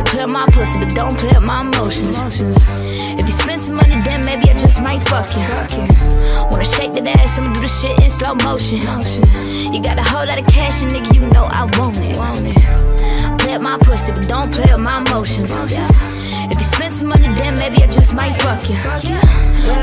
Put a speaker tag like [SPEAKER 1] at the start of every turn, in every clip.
[SPEAKER 1] Said play my pussy, but don't play with my emotions. If you spend some money, then maybe I just might fuck you. Wanna shake that ass, I'ma do the shit in slow motion. You got a whole lot of cash, and nigga, you know I want it. Play with my pussy, but don't play with my emotions. If you spend some money, then maybe I just might fuck you.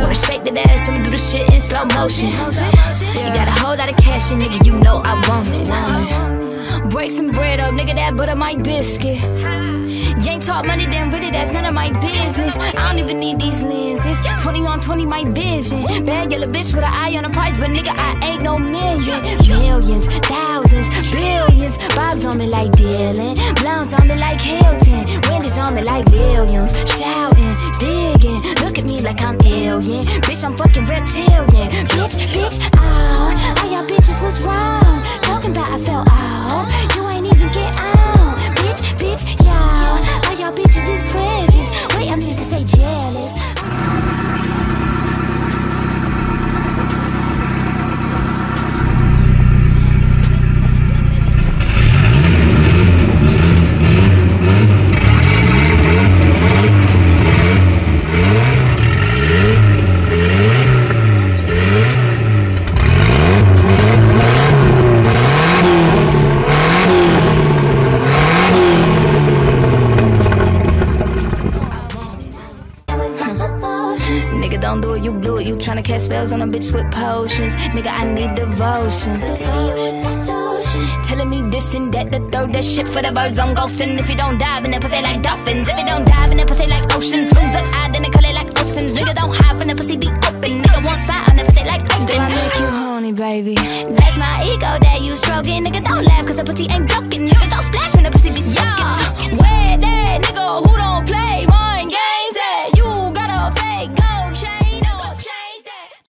[SPEAKER 1] Wanna shake that ass, I'ma do the shit in slow motion. You got a whole lot of cash, and nigga, you know I want it. Break some bread up, nigga, that butter my biscuit. You ain't talk money, then really that's none of my business. I don't even need these lenses. 20 on 20, my vision. Bad yellow bitch with an eye on the price, but nigga, I ain't no million. Millions, thousands, billions. Bob's on me like Dylan. Blondes on me like Hilton. Wendy's on me like Williams. Shouting, digging. Look at me like I'm alien. Bitch, I'm fucking reptilian. Bitch, bitch, don't do it, you blew it. You tryna cast spells on a bitch with potions. Nigga, I need devotion. Telling me this and that, the third, that shit for the birds I'm ghosting. If you don't dive in it, pussy like dolphins. If you don't dive in it, pussy like oceans. swims that I didn't call it like oceans. Nigga, don't hide when the pussy be open. Nigga, one spot on the pussy like Austin. Do I make you horny, baby? That's my ego that you stroking. Nigga, don't laugh, cause the pussy ain't joking. Nigga, don't splash when the pussy be soaking. Yeah. Where that nigga who don't play?